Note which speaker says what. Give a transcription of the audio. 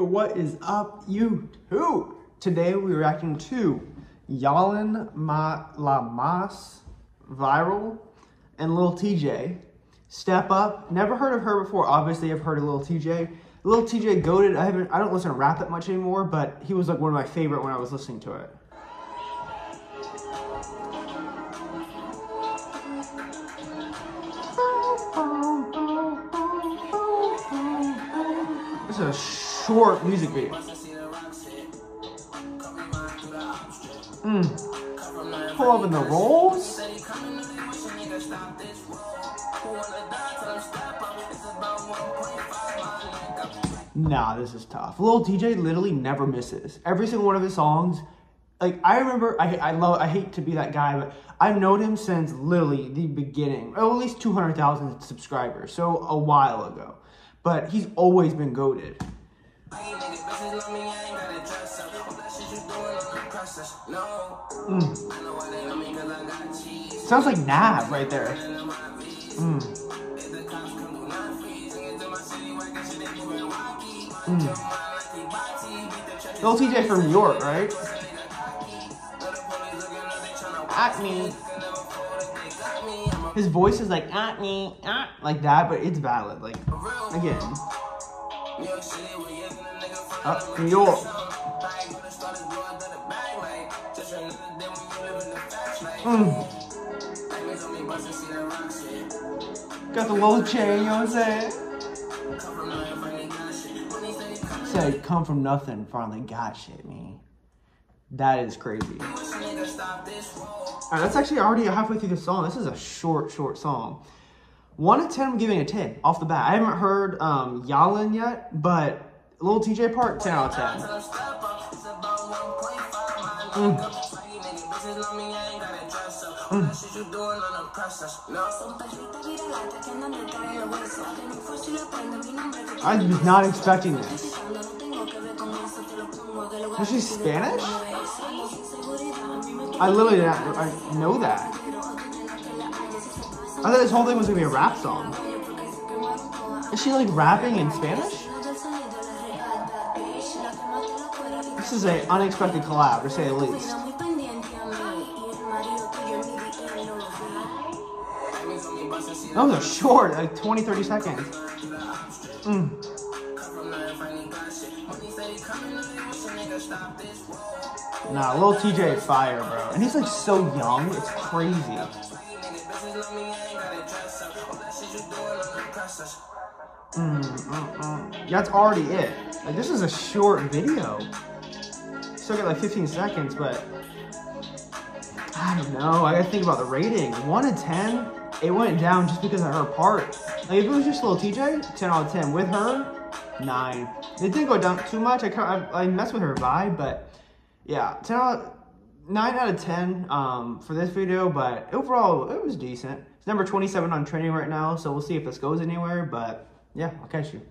Speaker 1: Yo, what is up, YouTube? Today we're reacting to Yailin Ma La Mas Viral and Lil Tjay. Step Up. Never heard of her before. Obviously, I've heard of Lil Tjay. Lil Tjay goaded. I haven't. I don't listen to rap that much anymore, but he was like one of my favorite when I was listening to it. This is a short music video. Mm. Pull up in the rolls. Nah, this is tough. Lil Tjay literally never misses. Every single one of his songs, like I remember, I I love, I hate to be that guy, but I've known him since literally the beginning, or at least two hundred thousand subscribers, so a while ago. But he's always been goaded. Mm. Sounds like Nav right there. Mm. Mm. Lil Tjay from York, right? At me. His voice is like at me, at like that, but it's valid. Like again. Up New York. Mm. Got the little chain, you know what I'm saying? Said, come from nothing, finally got shit, man. That is crazy. Alright, that's actually already halfway through the song. This is a short, short song. 1 to 10, I'm giving a 10 off the bat. I haven't heard um, Yailin yet, but little Tjay part, 10 out of 10. Mm. Mm. I was not expecting this. Is she Spanish? I literally I know that. I thought this whole thing was gonna be a rap song. Is she like rapping in Spanish? This is an unexpected collab, to say the least. Those are short, like 20, 30 seconds. Mm. Nah, little Tjay fire, bro. And he's like so young, it's crazy. Mm, mm, mm. That's already it. Like, this is a short video. Still got like 15 seconds, but I don't know. I gotta think about the rating. 1 to 10, it went down just because of her part. Like, if it was just a little Tjay, 10 out of 10. With her, 9. It didn't go down too much. I, kind of, I, I messed with her vibe, but yeah, 10 out, 9 out of 10 um, for this video, but overall, it was decent. It's number 27 on trending right now, so we'll see if this goes anywhere, but yeah, I'll catch you.